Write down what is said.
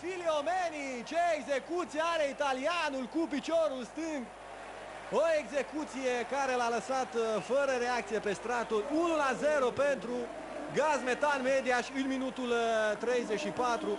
Filio Meni, Ce execuție are italianul cu piciorul stâng! O execuție care l-a lăsat uh, fără reacție pe stratul. 1 la 0 pentru Gaz Metan Mediaș în minutul uh, 34.